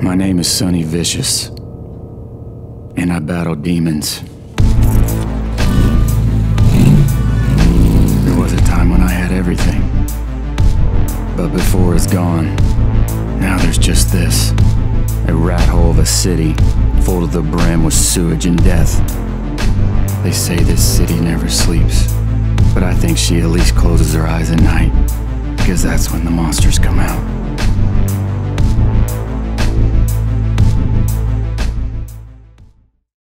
My name is Sonny Vicious, and I battle demons. There was a time when I had everything, but before is gone, now there's just this a rat hole of a city full to the brim with sewage and death. They say this city never sleeps, but I think she at least closes her eyes at night, because that's when the monsters come out.